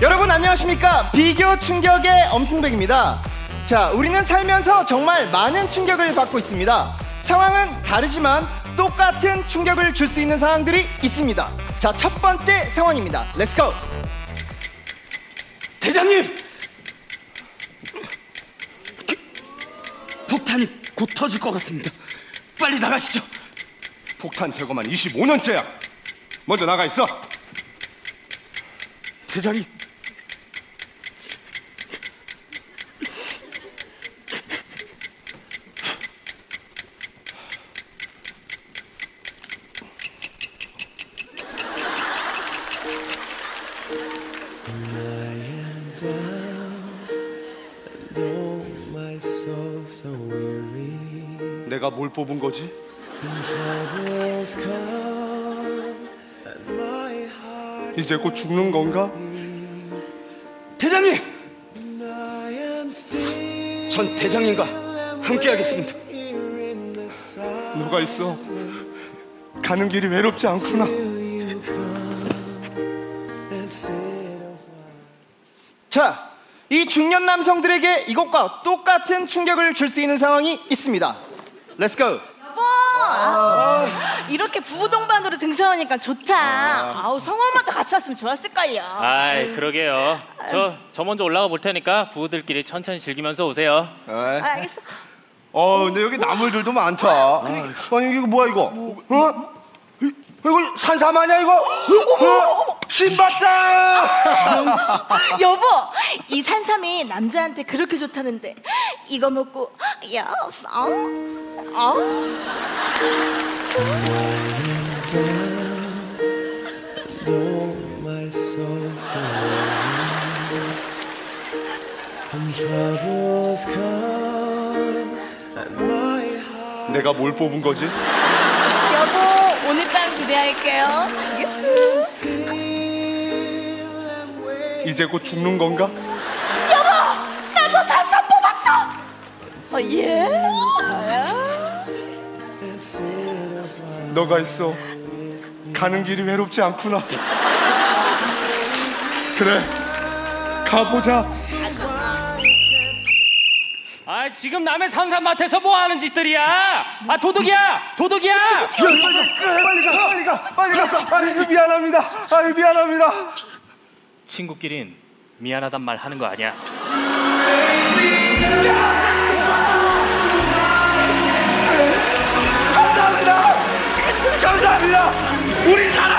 여러분 안녕하십니까? 비교 충격의 엄승백입니다. 자, 우리는 살면서 정말 많은 충격을 받고 있습니다. 상황은 다르지만 똑같은 충격을 줄 수 있는 상황들이 있습니다. 자, 첫 번째 상황입니다. Let's go! 대장님! 폭탄이 곧 터질 것 같습니다. 빨리 나가시죠. 폭탄 제거만 25년째야. 먼저 나가 있어. 대장님. 내가 뭘 뽑은 거지? Troubles come, and my heart. 이제 곧 죽는 건가? 대장님! I am still 전 대장님과 함께하겠습니다. here in the sun. 누가 있어? 가는 길이 외롭지 않구나. You come and sit a while. 자, 이 중년 남성들에게 이것과 똑같은 충격을 줄 수 있는 상황이 있습니다. Let's go! 여보! 아, 이렇게 부부 동반으로 등산하니까 좋다. 아 우 성원마저 같이 왔으면 좋았을걸요. 아이 그러게요. 저 저 먼저 올라가 볼 테니까 부부들끼리 천천히 즐기면서 오세요. 에이. 아, 알겠어. 어, 근데 여기 나물들도 많다. 아니 이거 뭐야 이거? 어? 이- 이거 산삼 아냐 이거? 어? 심봤다. 여보, 이 산삼이 남자한테 그렇게 좋다는데 이거 먹고 야, 어? 어? Oh. 내가 뭘 뽑은 거지? 여보, 오늘 밤 기대할게요. 이제 곧 죽는 건가? 여보, 나도 산삼 뽑았어. 어, 예? 너가 있어. 가는 길이 외롭지 않구나. 그래. 가보자. 아 지금 남의 산삼밭에서 뭐 하는 짓들이야? 아 도둑이야, 도둑이야. 빨리 가, 빨리 가, 빨리 가. 아니 미안합니다. 아니 미안합니다. 친구끼린 미안하단 말 하는 거 아니야. 감사합니다. 감사합니다. 우리 살았어.